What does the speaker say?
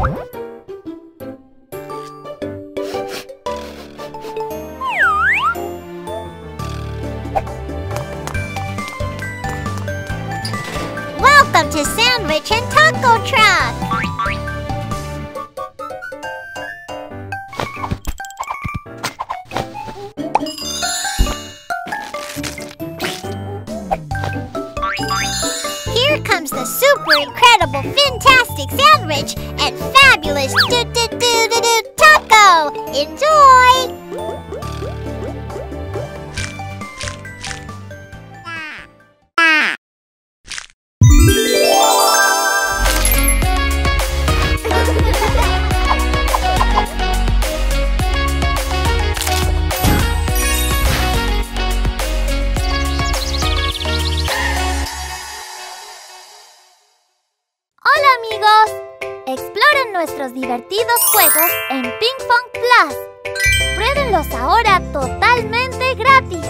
Welcome to Sandwich and Taco Truck! Here comes the super incredible fantastic sandwich and fabulous do do do do do taco! Enjoy! Hola amigos, exploren nuestros divertidos juegos en Ping Pong Plus. Pruébenlos ahora totalmente gratis.